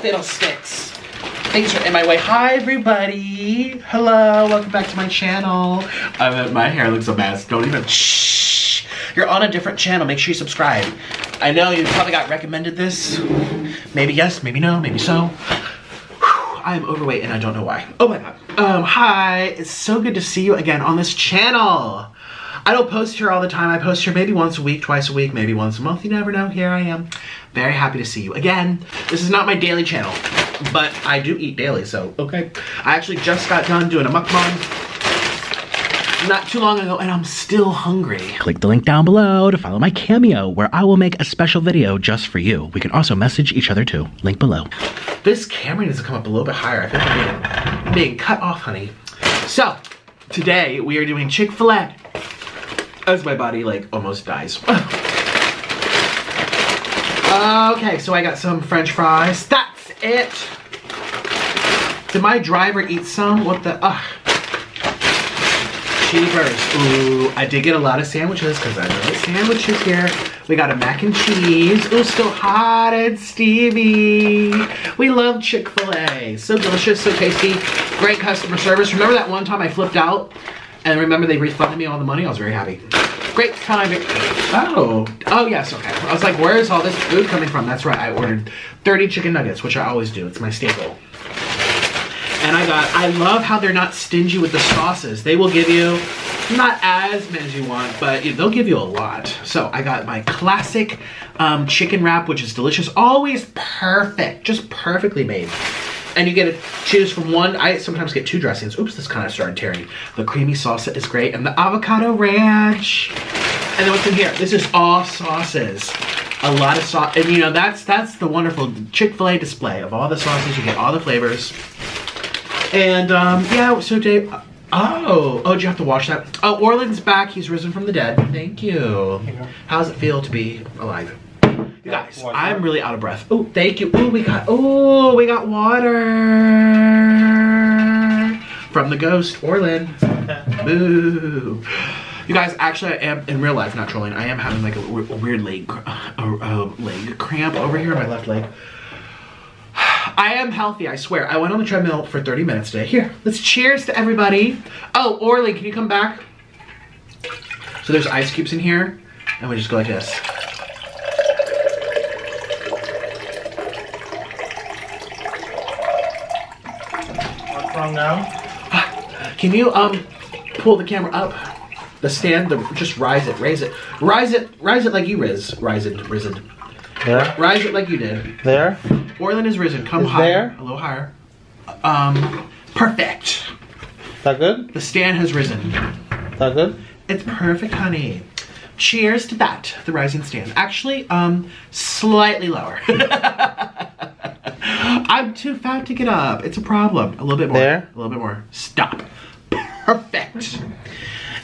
Fiddlesticks. Things are in my way. Hi, everybody. Hello, welcome back to my channel. Uh, my hair looks a mess. Don't even, shh. You're on a different channel. Make sure you subscribe. I know you probably got recommended this. Maybe yes, maybe no, maybe so. I'm overweight and I don't know why. Oh my god. Um, hi, it's so good to see you again on this channel. I don't post here all the time. I post here maybe once a week, twice a week, maybe once a month. You never know. Here I am. Very happy to see you again. This is not my daily channel, but I do eat daily, so okay. I actually just got done doing a mukbang not too long ago and I'm still hungry. Click the link down below to follow my cameo where I will make a special video just for you. We can also message each other too. Link below. This camera needs to come up a little bit higher. I feel like I'm being, being cut off, honey. So, today we are doing Chick-fil-A as my body like almost dies. okay, so I got some french fries. That's it. Did my driver eat some? What the, ugh. Cheapers. Ooh, I did get a lot of sandwiches because I love sandwiches here. We got a mac and cheese. Ooh, still hot and steamy. We love Chick-fil-A. So delicious, so tasty. Great customer service. Remember that one time I flipped out? And remember they refunded me all the money? I was very happy. Great time. Oh, oh yes, okay. I was like, where is all this food coming from? That's right, I ordered 30 chicken nuggets, which I always do. It's my staple. And I got, I love how they're not stingy with the sauces. They will give you, not as many as you want, but they'll give you a lot. So I got my classic um, chicken wrap, which is delicious. Always perfect, just perfectly made. And you get to choose from one, I sometimes get two dressings. Oops, this kind of started tearing. The creamy salsa is great, and the avocado ranch. And then what's in here? This is all sauces a lot of sauce and you know that's that's the wonderful chick-fil-a display of all the sauces you get all the flavors and um, yeah, so Dave, oh, oh, do you have to watch that? Oh, Orlin's back. He's risen from the dead. Thank you. How does it feel to be alive? You guys, I'm really out of breath. Oh, thank you. Oh, we got, oh, we got water from the ghost, Orlin. Boo. You guys, actually, I am in real life, not trolling. I am having like a, a weird leg, a, a leg cramp over here, my left leg. I am healthy, I swear. I went on the treadmill for 30 minutes today. Here, let's cheers to everybody. Oh, Orly, can you come back? So there's ice cubes in here, and we just go like this. Now? Can you um pull the camera up? The stand, the, just rise it, raise it. Rise it, rise it like you riz. Rise it, risen. There? Rise it like you did. There? Orlin is risen. Come Is higher. there? A little higher. Um, perfect. That good? The stand has risen. That good? It's perfect, honey. Cheers to that, the rising stand. Actually, um, slightly lower. I'm too fat to get up. It's a problem. A little bit more. There? A little bit more. Stop. Perfect.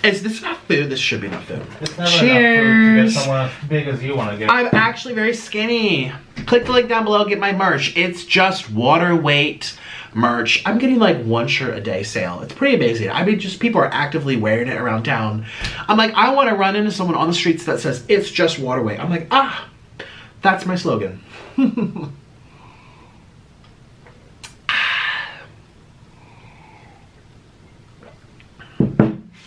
Is this enough food? This should be enough food. It's never Cheers. enough food to get someone as big as you want to get. I'm actually very skinny. Click the link down below, get my merch. It's just water weight merch. I'm getting like one shirt a day sale. It's pretty amazing. I mean, just people are actively wearing it around town. I'm like, I want to run into someone on the streets that says, it's just water weight. I'm like, ah, that's my slogan.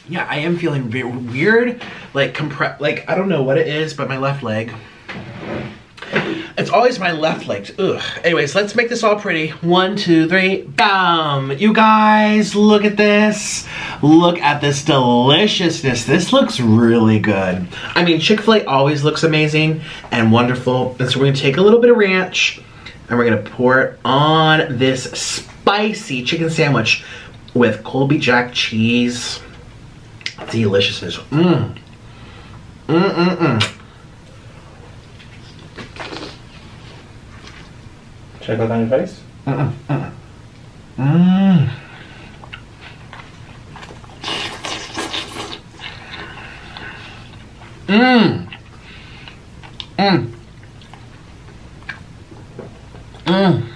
yeah, I am feeling very weird, like compress, like I don't know what it is, but my left leg. It's always my left leg. Ugh. Anyways, let's make this all pretty. One, two, three, bam! You guys, look at this. Look at this deliciousness. This looks really good. I mean, Chick-fil-A always looks amazing and wonderful. And so we're gonna take a little bit of ranch and we're gonna pour it on this spicy chicken sandwich with Colby Jack cheese deliciousness. Mmm. Mmm, mmm, mmm. Check out on your face? Mmm. Mmm. Mmm. Mmm. Mmm.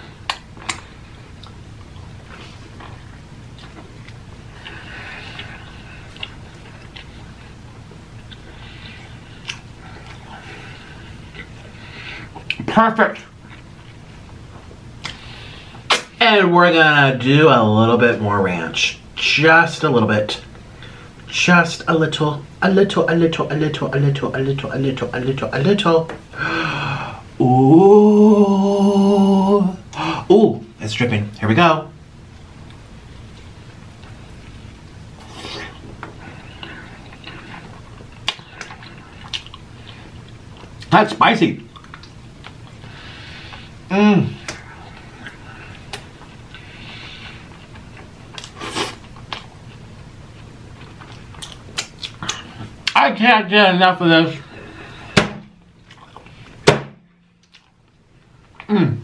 Perfect. And we're gonna do a little bit more ranch. Just a little bit. Just a little, a little, a little, a little, a little, a little, a little, a little, a little. Ooh. Ooh, it's dripping. Here we go. That's spicy. Mmm. I can't get enough of this. Mmm.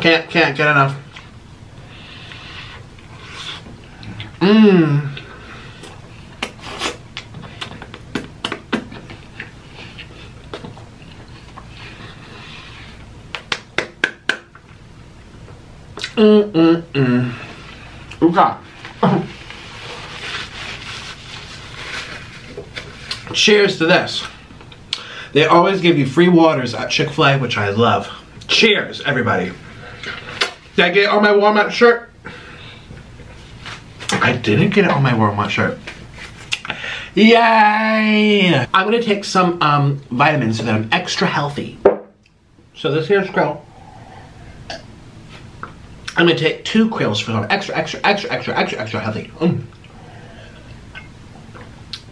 Can't can't get enough. Mmm. Mm mm mm. Okay. Cheers to this. They always give you free waters at Chick-fil-A, which I love. Cheers, everybody. Did I get it on my Walmart shirt? I didn't get it on my Walmart shirt. Yay! I'm gonna take some um, vitamins so that I'm extra healthy. So this here's krill. I'm gonna take two krills for some extra, extra, extra, extra, extra, extra healthy. Mm.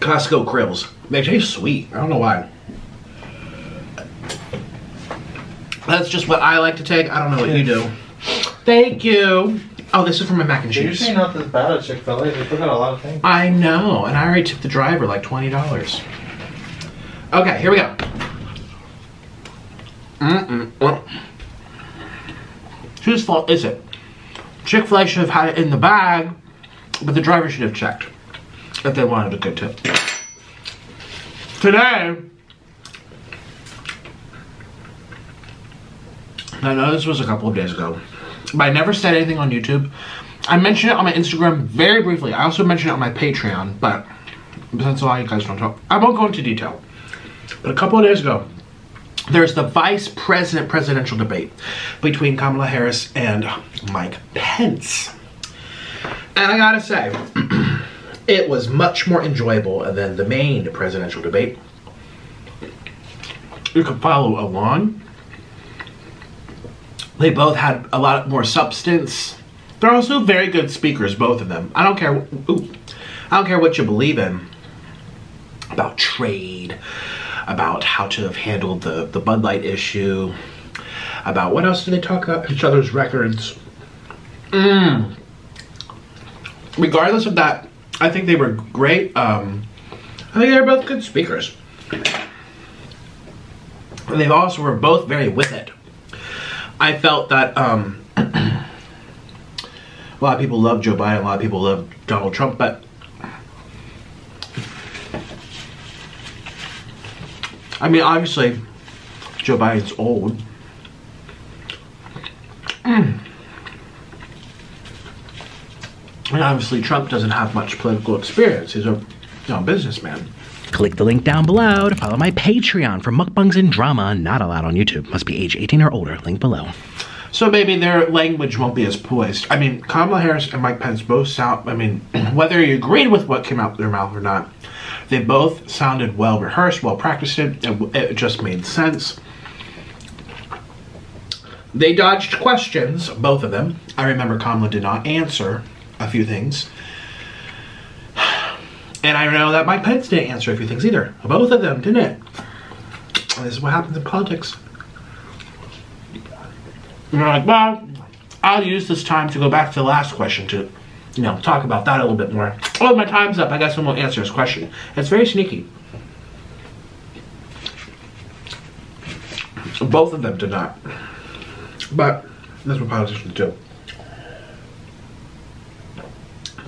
Costco krills. They taste sweet. I don't know why. That's just what I like to take. I don't know what you do. Thank you. Oh, this is for my mac and cheese. usually not this bad at Chick Fil A. They forgot a lot of things. I know, and I already tipped the driver like twenty dollars. Okay, here we go. Mm-mm. Whose fault is it? Chick Fil A should have had it in the bag, but the driver should have checked if they wanted a good tip. Today, I know this was a couple of days ago, but I never said anything on YouTube. I mentioned it on my Instagram very briefly. I also mentioned it on my Patreon, but since a lot of you guys don't talk, I won't go into detail. But a couple of days ago, there's the vice president presidential debate between Kamala Harris and Mike Pence. And I gotta say, it was much more enjoyable than the main presidential debate. You could follow along. They both had a lot more substance. They're also very good speakers, both of them. I don't care. Ooh, I don't care what you believe in about trade, about how to have handled the the Bud Light issue, about what else did they talk about each other's records. Mm. Regardless of that, I think they were great. Um, I think they're both good speakers. And they also were both very with it. I felt that um, a lot of people love Joe Biden, a lot of people love Donald Trump, but I mean, obviously, Joe Biden's old. Mm. And obviously, Trump doesn't have much political experience. He's a you know, businessman. Click the link down below to follow my Patreon for mukbangs and drama not allowed on YouTube. Must be age 18 or older. Link below. So maybe their language won't be as poised. I mean, Kamala Harris and Mike Pence both sound, I mean, whether you agreed with what came out of their mouth or not, they both sounded well rehearsed, well practiced. It, it, just made sense. They dodged questions, both of them. I remember Kamala did not answer a few things. And I know that Mike Pence didn't answer a few things either. Both of them didn't. This is what happens in politics. And you're like, well, I'll use this time to go back to the last question to, you know, talk about that a little bit more. Oh, my time's up. I guess I won't answer this question. It's very sneaky. Both of them did not. But that's what politicians do.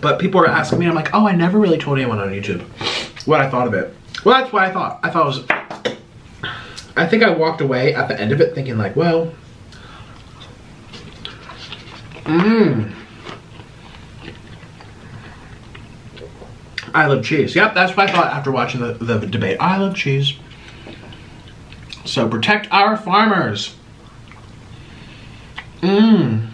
But people are asking me, I'm like, oh, I never really told anyone on YouTube what I thought of it. Well, that's what I thought. I thought it was. I think I walked away at the end of it thinking, like, well. Mmm. I love cheese. Yep, that's what I thought after watching the, the debate. I love cheese. So protect our farmers. Mmm.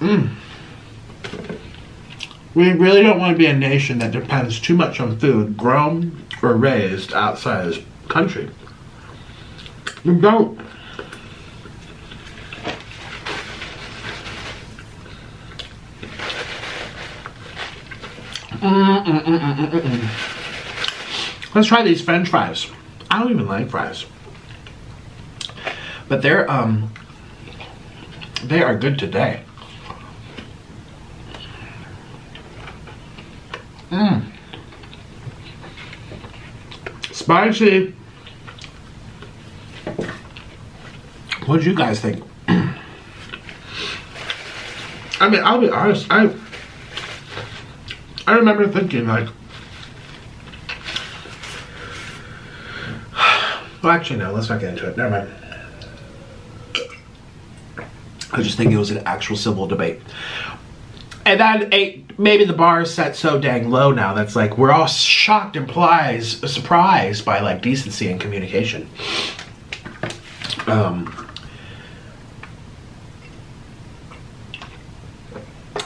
Mmm. We really don't want to be a nation that depends too much on food grown or raised outside of this country. We don't. Mm -mm -mm Let's try these french fries. I don't even like fries. But they're, um, they are good today. Mmm. Spicy. What do you guys think? I mean, I'll be honest. I I remember thinking like, well, actually, no. Let's not get into it. Never mind. I was just thinking it was an actual civil debate. And then maybe the bar is set so dang low now that's like we're all shocked, implies, surprised by like decency and communication. Um,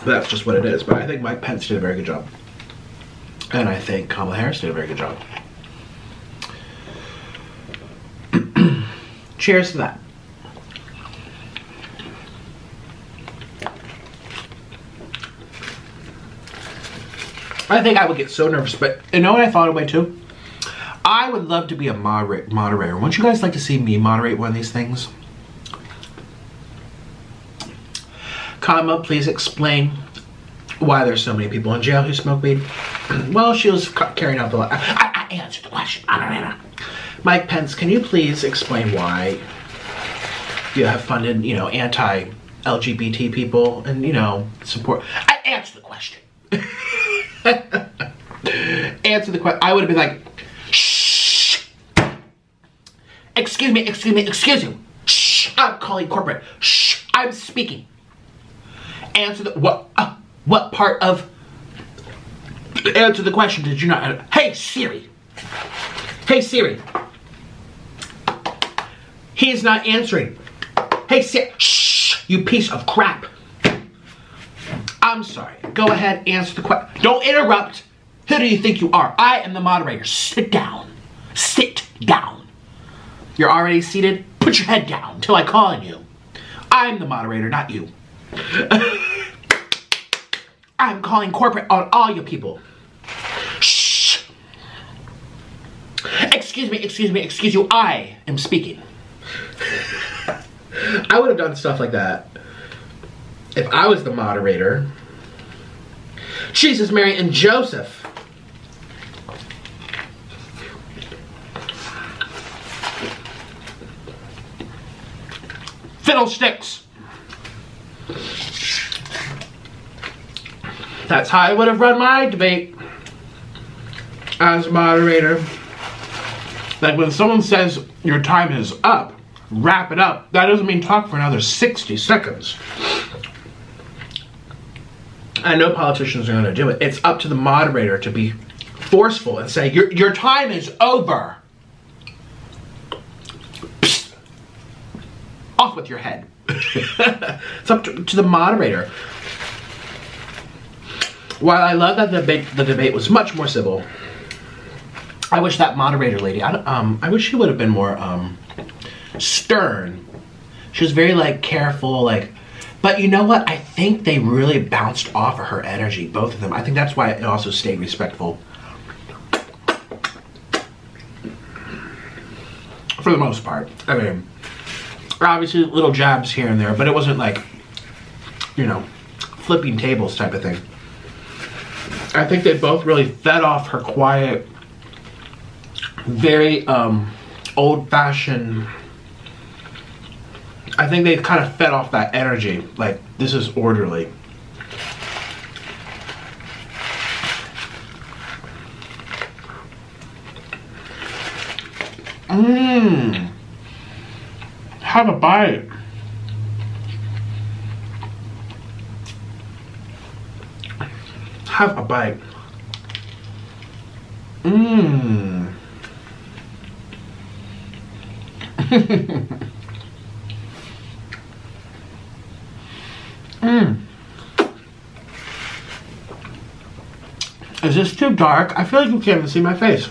that's just what it is. But I think Mike Pence did a very good job. And I think Kamala Harris did a very good job. Cheers to that. I think I would get so nervous, but you know what I thought away too? I would love to be a moderate moderator. Wouldn't you guys like to see me moderate one of these things? Kama, please explain why there's so many people in jail who smoke weed. well, she was carrying out the law. I, I answered the question. Mike Pence, can you please explain why you have funded, you know, anti-LGBT people and, you know, support? I answered the question. Answer the question. I would have been like, shh. Excuse me, excuse me, excuse you. Shh. I'm calling corporate. Shh. I'm speaking. Answer the what? Uh, what part of? Answer the question. Did you not? Hey Siri. Hey Siri. He is not answering. Hey Siri. Shh. You piece of crap. I'm sorry. Go ahead, answer the question. Don't interrupt. Who do you think you are? I am the moderator. Sit down. Sit down. You're already seated? Put your head down until I call on you. I'm the moderator, not you. I'm calling corporate on all you people. Shh. Excuse me, excuse me, excuse you. I am speaking. I would have done stuff like that if I was the moderator, Jesus, Mary, and Joseph. Fiddlesticks. That's how I would have run my debate as moderator. Like when someone says your time is up, wrap it up. That doesn't mean talk for another 60 seconds. I know politicians are going to do it. It's up to the moderator to be forceful and say, your, your time is over. Psst. Off with your head. it's up to, to, the moderator. While I love that the debate, the debate was much more civil, I wish that moderator lady, I, um, I wish she would have been more um, stern. She was very like careful, like but you know what? I think they really bounced off of her energy, both of them. I think that's why it also stayed respectful. For the most part. I mean, obviously little jabs here and there, but it wasn't like, you know, flipping tables type of thing. I think they both really fed off her quiet, very um, old-fashioned I think they kind of fed off that energy. Like, this is orderly. Mmm. Have a bite. Have a bite. Mmm. mm. Is this too dark? I feel like you can't even see my face.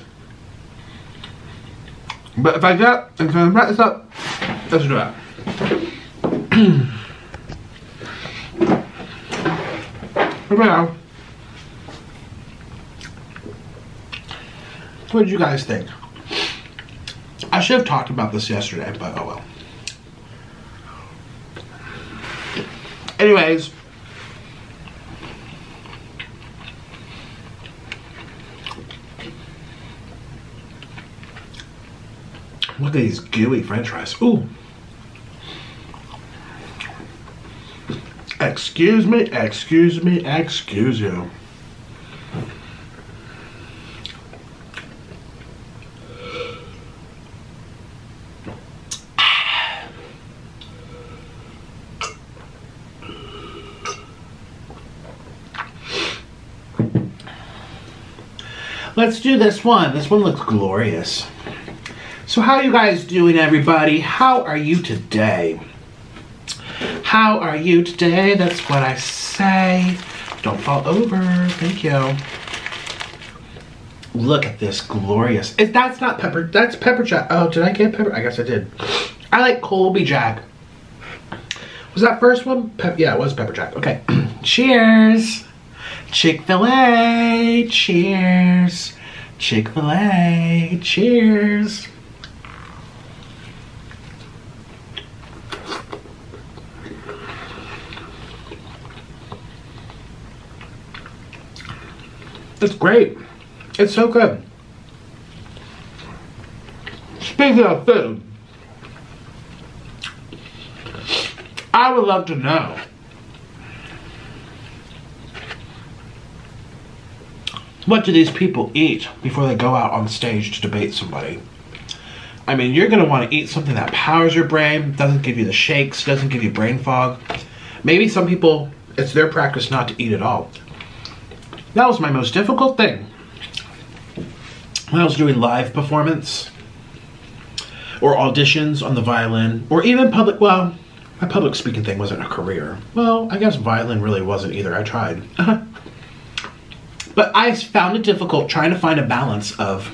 But if I get and I wrap this up, let's do it. Now, what did you guys think? I should have talked about this yesterday, but oh well. Anyways, look at these gooey french fries. Ooh. Excuse me, excuse me, excuse you. Let's do this one. This one looks glorious. So how you guys doing everybody? How are you today? How are you today? That's what I say. Don't fall over. Thank you. Look at this glorious. If that's not pepper, that's pepper jack. Oh, did I get pepper? I guess I did. I like Colby Jack. Was that first one? Pe yeah, it was pepper jack. Okay. Cheers. Chick-fil-A, cheers. Chick-fil-A, cheers. It's great. It's so good. Speaking of food, I would love to know What do these people eat before they go out on stage to debate somebody? I mean, you're going to want to eat something that powers your brain, doesn't give you the shakes, doesn't give you brain fog. Maybe some people, it's their practice not to eat at all. That was my most difficult thing. When I was doing live performance, or auditions on the violin, or even public, well, my public speaking thing wasn't a career. Well, I guess violin really wasn't either. I tried. But I found it difficult trying to find a balance of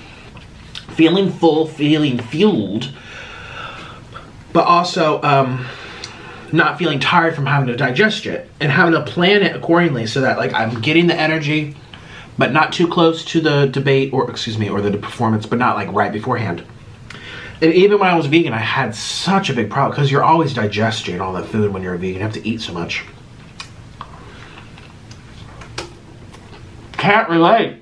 feeling full, feeling fueled, but also um, not feeling tired from having to digest it and having to plan it accordingly so that like I'm getting the energy, but not too close to the debate or excuse me, or the performance, but not like right beforehand. And even when I was vegan, I had such a big problem because you're always digesting all that food when you're a vegan. You have to eat so much. Can't relate.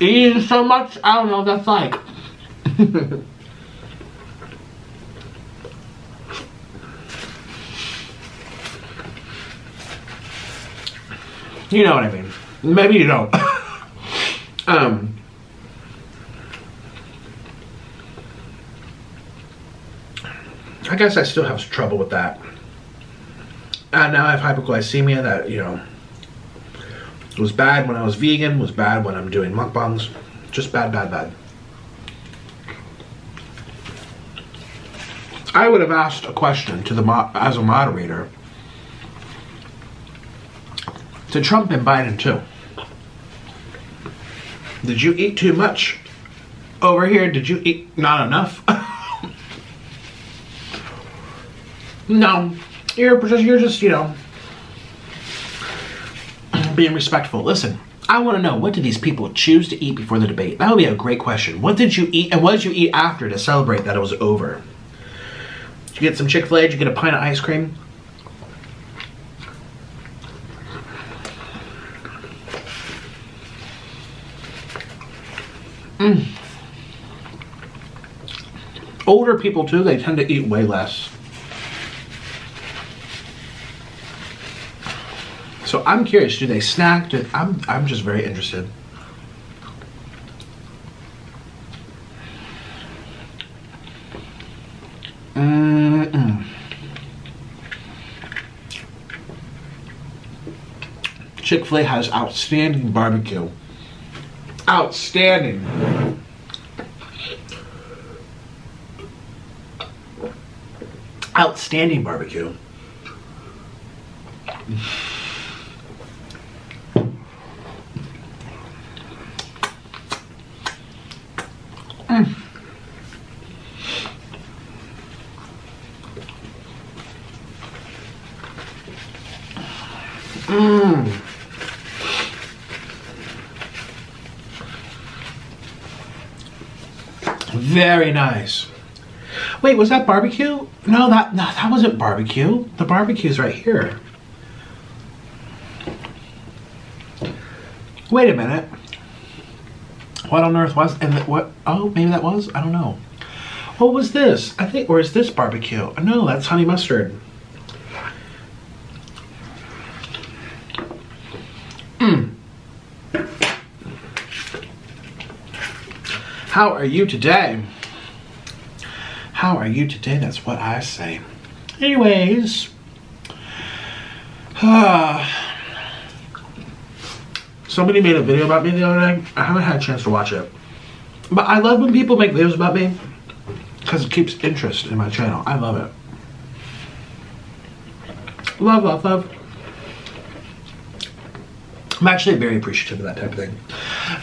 Eating so much, I don't know what that's like. you know what I mean. Maybe you don't. um, I guess I still have trouble with that. And now I have hypoglycemia that, you know, it was bad when I was vegan, was bad when I'm doing mukbangs. Just bad, bad, bad. I would have asked a question to the as a moderator to Trump and Biden too. Did you eat too much over here? Did you eat not enough? no, you're just you're just you know being respectful. Listen, I want to know what did these people choose to eat before the debate? That would be a great question. What did you eat and what did you eat after to celebrate that it was over? Did you get some Chick-fil-A? Did you get a pint of ice cream? Mm. Older people too, they tend to eat way less. So I'm curious, do they snack? Do, I'm, I'm just very interested. Chick-fil-A has outstanding barbecue. Outstanding. Outstanding barbecue. Nice. Wait, was that barbecue? No, that no, that wasn't barbecue. The barbecue's right here. Wait a minute. What on earth was and what? Oh, maybe that was. I don't know. What was this? I think, or is this barbecue? No, that's honey mustard. Mmm. How are you today? How are you today? That's what I say. Anyways. Uh, somebody made a video about me the other day. I haven't had a chance to watch it. But I love when people make videos about me because it keeps interest in my channel. I love it. Love, love, love. I'm actually very appreciative of that type of thing.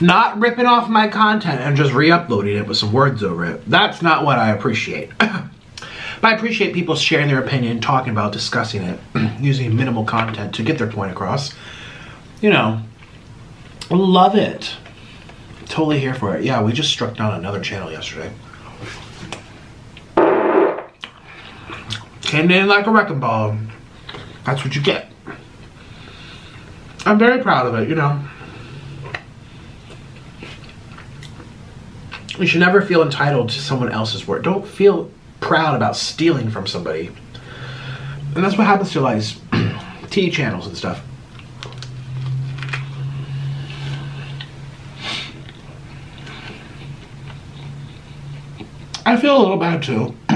Not ripping off my content and just re-uploading it with some words over it. That's not what I appreciate. but I appreciate people sharing their opinion, talking about, discussing it, using minimal content to get their point across. You know, love it. Totally here for it. Yeah, we just struck down another channel yesterday. Came in like a wrecking ball. That's what you get. I'm very proud of it, you know. You should never feel entitled to someone else's work. Don't feel proud about stealing from somebody. And that's what happens to like T channels and stuff. I feel a little bad too.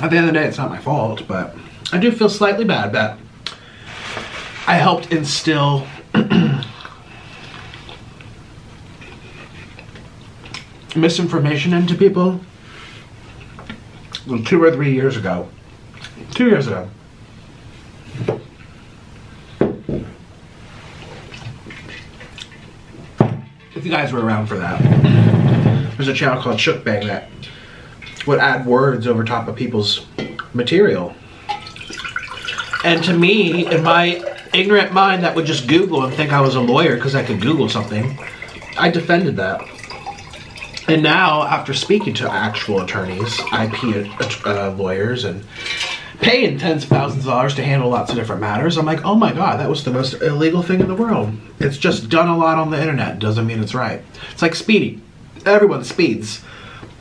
At the end of the day, it's not my fault, but I do feel slightly bad that I helped instill misinformation into people two or three years ago. Two years ago. If you guys were around for that, there's a channel called Shook Bang that would add words over top of people's material. And to me, in my ignorant mind that would just Google and think I was a lawyer because I could Google something, I defended that. And now, after speaking to actual attorneys, IP uh, lawyers, and paying tens of thousands of dollars to handle lots of different matters, I'm like, oh my god, that was the most illegal thing in the world. It's just done a lot on the internet. Doesn't mean it's right. It's like speeding. Everyone speeds.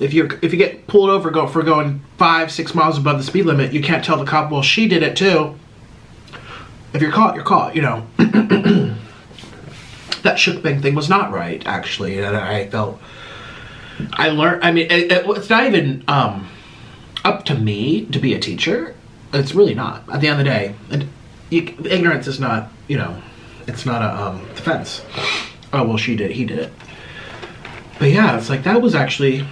If you if you get pulled over go for going five six miles above the speed limit, you can't tell the cop, well, she did it too. If you're caught, you're caught. You know. that shook bang thing was not right, actually, and I felt I learned. I mean, it, it, it's not even um, up to me to be a teacher. It's really not. At the end of the day, and you, ignorance is not. You know, it's not a um, defense. Oh well, she did. He did it. But yeah, it's like that was actually.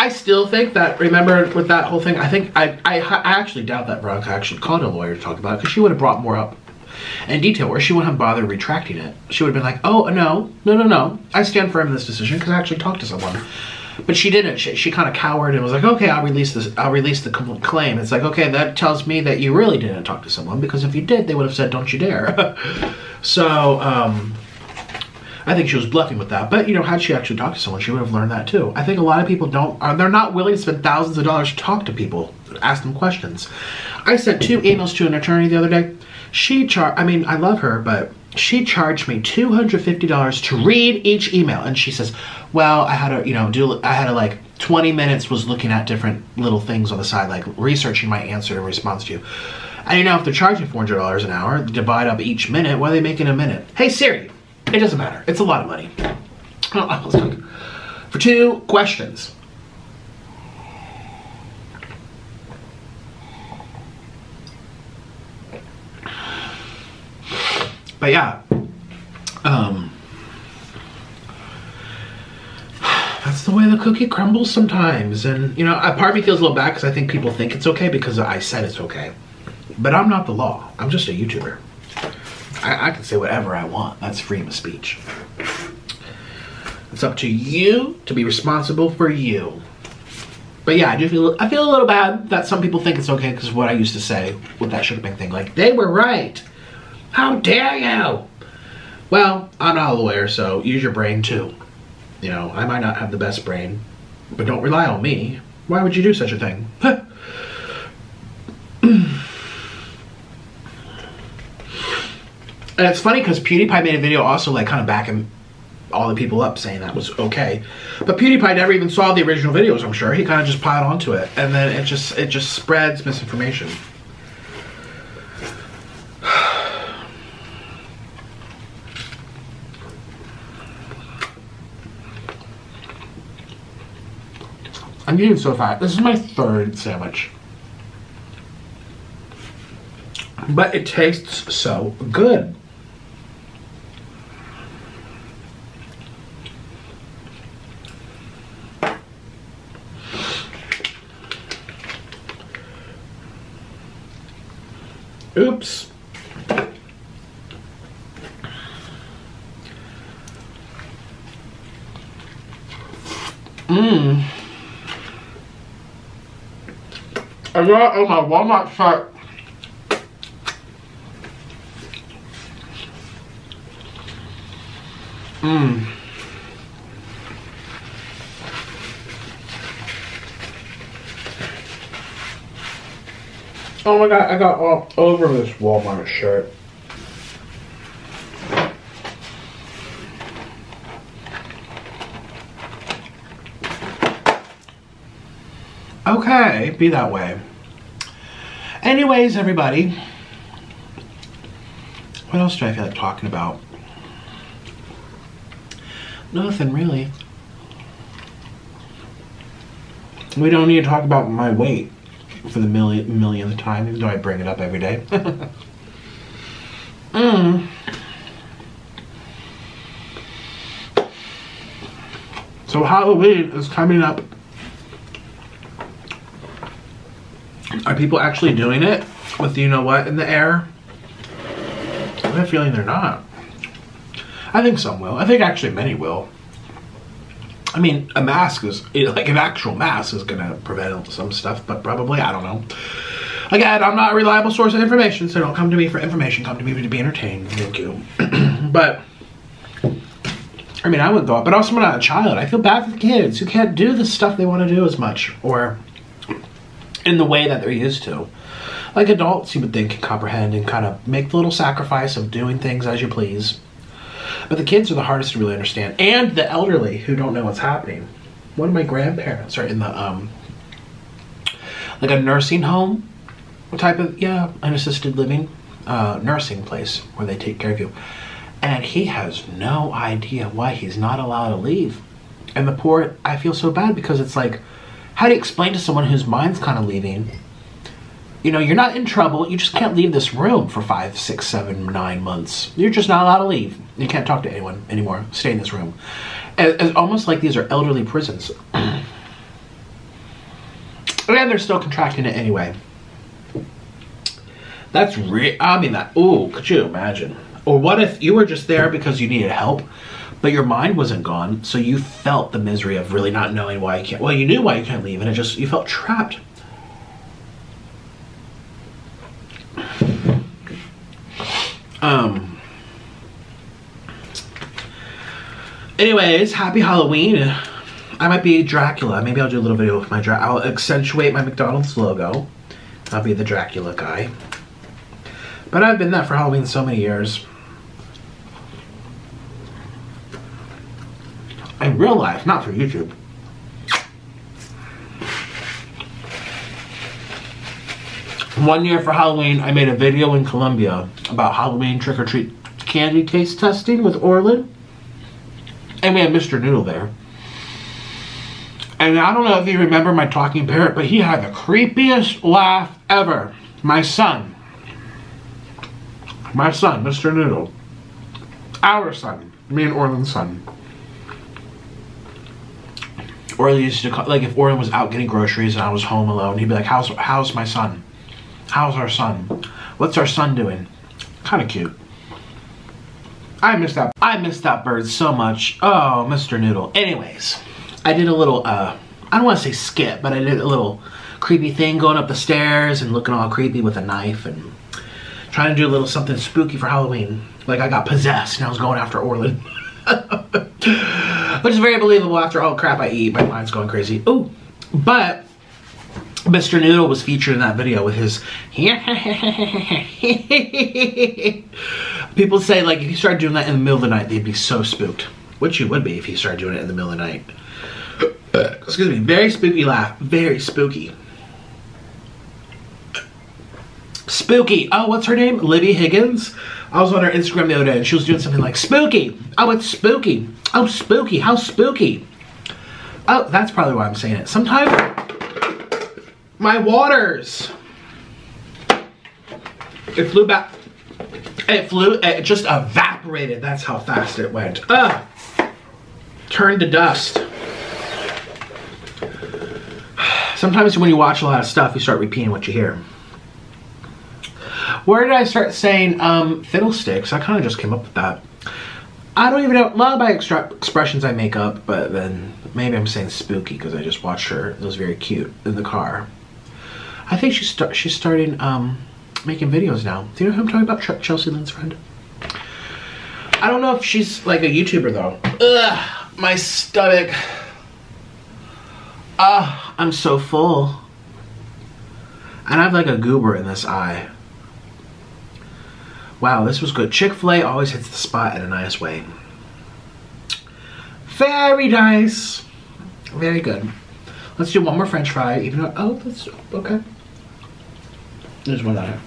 I still think that. Remember with that whole thing, I think I I, I actually doubt that Veronica actually called a lawyer to talk about it because she would have brought more up in detail where she wouldn't have bothered retracting it. She would have been like, oh, no, no, no, no. I stand firm in this decision because I actually talked to someone. But she didn't. She, she kind of cowered and was like, okay, I'll release this. I'll release the claim. It's like, okay, that tells me that you really didn't talk to someone because if you did, they would have said, don't you dare. so, um, I think she was bluffing with that. But, you know, had she actually talked to someone, she would have learned that too. I think a lot of people don't, are, they're not willing to spend thousands of dollars to talk to people, ask them questions. I sent two emails to an attorney the other day she charged, I mean, I love her, but she charged me $250 to read each email. And she says, well, I had to, you know, do, I had to like 20 minutes was looking at different little things on the side, like researching my answer in response to you. And you know, if they're charging $400 an hour, divide up each minute, what are they making a minute? Hey Siri, it doesn't matter. It's a lot of money. For two questions. But yeah, um, that's the way the cookie crumbles sometimes. And, you know, a part of me feels a little bad because I think people think it's okay because I said it's okay. But I'm not the law. I'm just a YouTuber. I, I can say whatever I want. That's freedom of speech. It's up to you to be responsible for you. But yeah, I do feel I feel a little bad that some people think it's okay because what I used to say with that sugar pink thing. Like they were right. How dare you? Well, I'm not a lawyer, so use your brain too. You know, I might not have the best brain, but don't rely on me. Why would you do such a thing? And it's funny because PewDiePie made a video also like kind of backing all the people up saying that was okay. But PewDiePie never even saw the original videos, I'm sure. He kind of just piled onto it. And then it just it just spreads misinformation. I'm eating so fat. This is my third sandwich. But it tastes so good. Oops. Mmm. I got on my Walmart shirt. Mmm. Oh my god, I got all over this Walmart shirt. Okay, be that way. Anyways, everybody. What else do I feel like talking about? Nothing really. We don't need to talk about my weight for the million, millionth time, even though I bring it up every day. mm. So Halloween is coming up. Are people actually doing it with you know what in the air? I have a feeling they're not. I think some will. I think actually many will. I mean, a mask is, like an actual mask is going to prevent some stuff, but probably, I don't know. Again, I'm not a reliable source of information, so don't come to me for information. Come to me to be entertained. Thank you. but, I mean, I would go up, but also I'm not a child. I feel bad for the kids who can't do the stuff they want to do as much or in the way that they're used to. Like adults, you would think, can comprehend and kind of make the little sacrifice of doing things as you please but the kids are the hardest to really understand, and the elderly who don't know what's happening. One of my grandparents are in the um, like a nursing home type of yeah, an assisted living uh, nursing place where they take care of you, and he has no idea why he's not allowed to leave. And the poor, I feel so bad because it's like, how you explain to someone whose mind's kind of leaving? you know, you're not in trouble. You just can't leave this room for five, six, seven, nine months. You're just not allowed to leave. You can't talk to anyone anymore. Stay in this room. It's almost like these are elderly prisons. and they're still contracting it anyway. That's real. I mean, that. Oh, could you imagine? Or what if you were just there because you needed help, but your mind wasn't gone, so you felt the misery of really not knowing why you can't. Well, you knew why you can't leave, and it just you felt trapped. Um. Anyways, happy Halloween. I might be Dracula. Maybe I'll do a little video with my Dra I'll accentuate my McDonald's logo. I'll be the Dracula guy. But I've been that for Halloween so many years. Real life, not for YouTube. One year for Halloween, I made a video in Colombia about Halloween trick-or-treat candy taste testing with Orlin. And we had Mr. Noodle there. And I don't know if you remember my talking parrot, but he had the creepiest laugh ever. My son. My son, Mr. Noodle. Our son. Me and Orlin's son. Orlin used to call, like if Orlin was out getting groceries and I was home alone, he'd be like, "How's how's my son? How's our son? What's our son doing?" Kind of cute. I miss that. I miss that bird so much. Oh, Mr. Noodle. Anyways, I did a little. uh I don't want to say skip, but I did a little creepy thing going up the stairs and looking all creepy with a knife and trying to do a little something spooky for Halloween. Like I got possessed and I was going after Orlin. Which is very believable after all the crap I eat. My mind's going crazy. Oh, but Mr. Noodle was featured in that video with his People say like if you started doing that in the middle of the night, they'd be so spooked. Which you would be if you started doing it in the middle of the night. Excuse me, very spooky laugh. Very spooky. Spooky. Oh, what's her name? Libby Higgins. I was on her Instagram the other day and she was doing something like spooky. Oh, it's spooky. Oh, spooky. How spooky. Oh, that's probably why I'm saying it. Sometimes my waters. It flew back. It flew, it just evaporated. That's how fast it went. Ugh. Turned to dust. Sometimes when you watch a lot of stuff, you start repeating what you hear. Where did I start saying um, fiddlesticks? I kind of just came up with that. I don't even know. A lot of my expressions I make up, but then maybe I'm saying spooky because I just watched her. It was very cute in the car. I think she's start, she's starting um, making videos now. Do you know who I'm talking about? Chelsea Lynn's friend. I don't know if she's like a YouTuber though. Ugh, my stomach. Ah, I'm so full. And I have like a goober in this eye. Wow, this was good. Chick-fil-A always hits the spot in a nice way. Very nice. Very good. Let's do one more french fry, even though, oh, that's, okay. There's one other.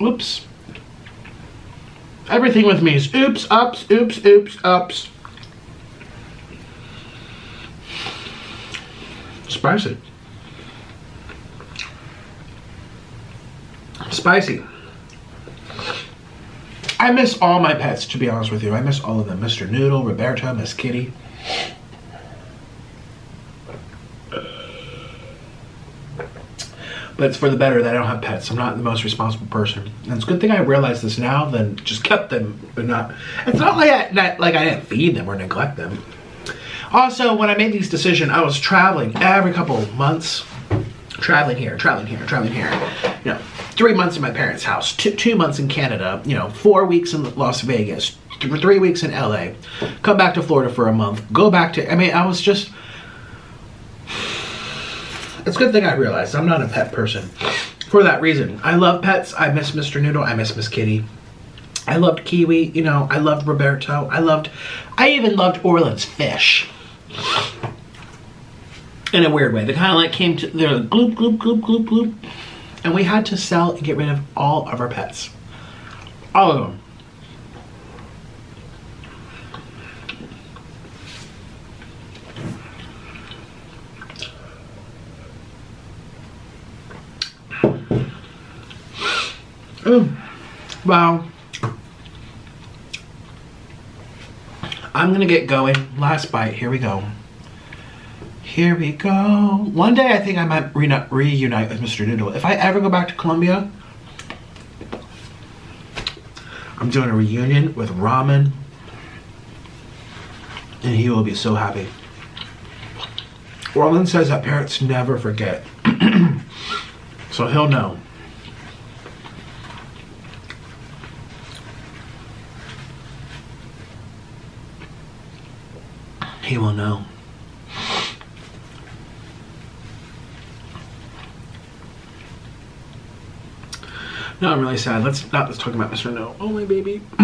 Oops. Everything with me is oops, ups, oops, oops, ups. Spicy. Spicy. I miss all my pets, to be honest with you. I miss all of them. Mr. Noodle, Roberto, Miss Kitty. But it's for the better that I don't have pets. I'm not the most responsible person. And it's a good thing I realized this now than just kept them, but not. It's not like I, not like I didn't feed them or neglect them. Also, when I made these decisions, I was traveling every couple of months. Traveling here, traveling here, traveling here. You know, three months in my parents' house, two, two months in Canada, you know, four weeks in Las Vegas, th three weeks in LA, come back to Florida for a month, go back to, I mean, I was just, it's a good thing I realized I'm not a pet person for that reason. I love pets. I miss Mr. Noodle. I miss Miss Kitty. I loved Kiwi, you know, I loved Roberto. I loved, I even loved Orlin's fish. In a weird way. They kind of like came to, they're like gloop, gloop, gloop, gloop, gloop. And we had to sell and get rid of all of our pets. All of them. Mm. Oh, wow. I'm gonna get going. Last bite, here we go. Here we go. One day I think I might re reunite with Mr. Noodle. If I ever go back to Colombia, I'm doing a reunion with ramen. And he will be so happy. Orlin says that parents never forget. so he'll know. He will know. No, I'm really sad. Let's not let's talk about Mr. No. Oh my baby.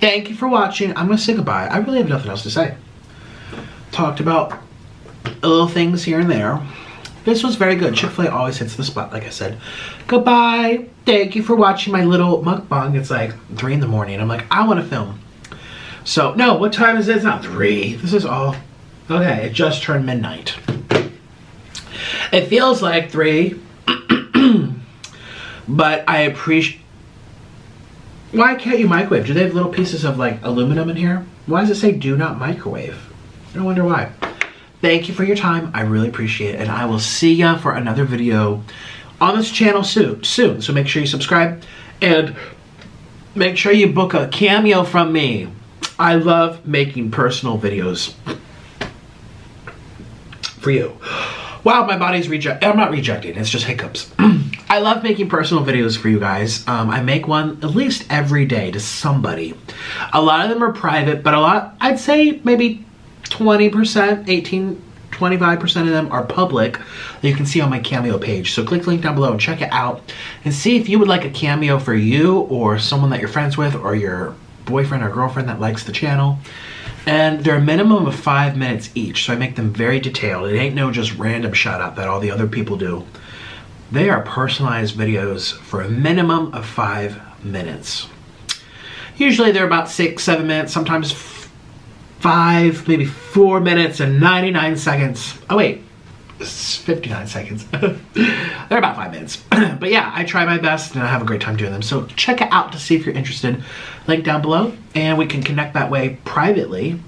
Thank you for watching. I'm gonna say goodbye. I really have nothing else to say. Talked about little things here and there. This was very good. Chick-fil-A always hits the spot, like I said. Goodbye. Thank you for watching my little mukbang. It's like 3 in the morning. I'm like, I want to film. So, no, what time is it? It's not 3. This is all... Okay, it just turned midnight. It feels like 3. but I appreciate... Why can't you microwave? Do they have little pieces of like aluminum in here? Why does it say do not microwave? I wonder why. Thank you for your time. I really appreciate it. And I will see ya for another video on this channel soon. Soon. So make sure you subscribe and make sure you book a cameo from me. I love making personal videos for you. Wow, my body's reject. I'm not rejecting. It's just hiccups. I love making personal videos for you guys. Um, I make one at least every day to somebody. A lot of them are private, but a lot, I'd say maybe 20%, 18, 25% of them are public that you can see on my Cameo page. So click the link down below and check it out and see if you would like a cameo for you or someone that you're friends with or your boyfriend or girlfriend that likes the channel. And they're a minimum of five minutes each, so I make them very detailed. It ain't no just random shout out that all the other people do. They are personalized videos for a minimum of five minutes. Usually they're about six, seven minutes, sometimes five, maybe four minutes and 99 seconds. Oh wait, 59 seconds. They're about five minutes. but yeah, I try my best and I have a great time doing them. So check it out to see if you're interested. Link down below and we can connect that way privately.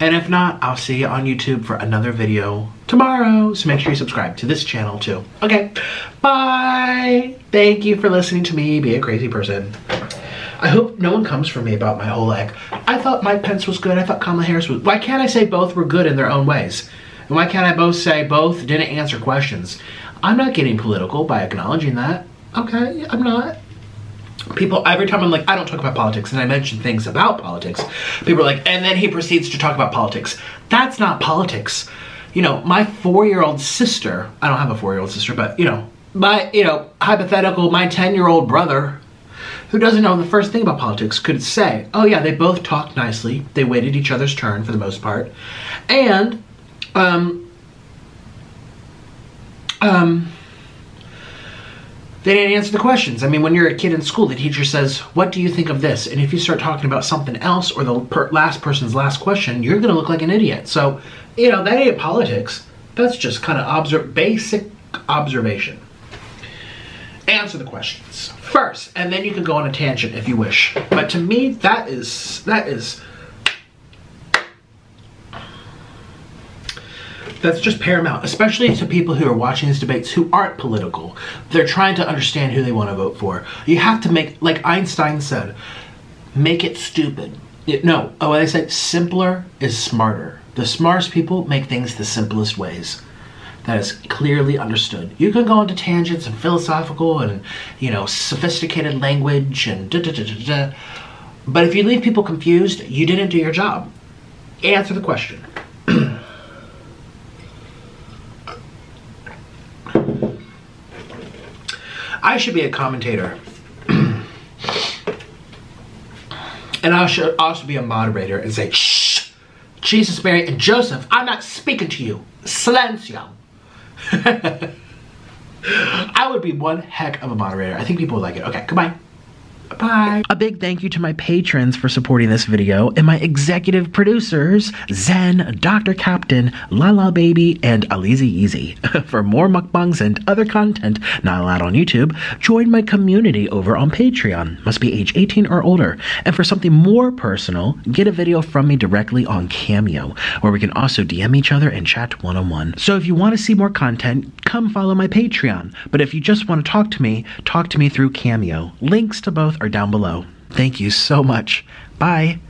And if not, I'll see you on YouTube for another video tomorrow. So make sure you subscribe to this channel too. Okay, bye. Thank you for listening to me be a crazy person. I hope no one comes for me about my whole like, I thought Mike Pence was good, I thought Kamala Harris was, why can't I say both were good in their own ways? And why can't I both say both didn't answer questions? I'm not getting political by acknowledging that. Okay, I'm not. People, every time I'm like, I don't talk about politics, and I mention things about politics, people are like, and then he proceeds to talk about politics. That's not politics. You know, my four-year-old sister, I don't have a four-year-old sister, but, you know, my, you know, hypothetical, my 10-year-old brother who doesn't know the first thing about politics could say, oh yeah, they both talked nicely, they waited each other's turn for the most part, and um, um, they didn't answer the questions. I mean, when you're a kid in school, the teacher says, what do you think of this? And if you start talking about something else or the per last person's last question, you're gonna look like an idiot. So, you know, that ain't politics. That's just kind of basic observation. Answer the questions first, and then you can go on a tangent if you wish. But to me, that is, that is, that's just paramount, especially to people who are watching these debates who aren't political. They're trying to understand who they want to vote for. You have to make, like Einstein said, make it stupid. No, oh, I said simpler is smarter. The smartest people make things the simplest ways. That is clearly understood. You can go into tangents and philosophical and, you know, sophisticated language and da da da da da. But if you leave people confused, you didn't do your job. Answer the question. I should be a commentator. and I should also be a moderator and say, shh, Jesus, Mary, and Joseph, I'm not speaking to you. Silencio. I would be one heck of a moderator. I think people would like it. Okay, goodbye. Bye. A big thank you to my patrons for supporting this video and my executive producers, Zen, Dr. Captain, Lala Baby, and Alizi Easy. for more mukbangs and other content not allowed on YouTube, join my community over on Patreon. Must be age 18 or older. And for something more personal, get a video from me directly on Cameo, where we can also DM each other and chat one on one. So if you want to see more content, come follow my Patreon. But if you just want to talk to me, talk to me through Cameo. Links to both are down below. Thank you so much. Bye.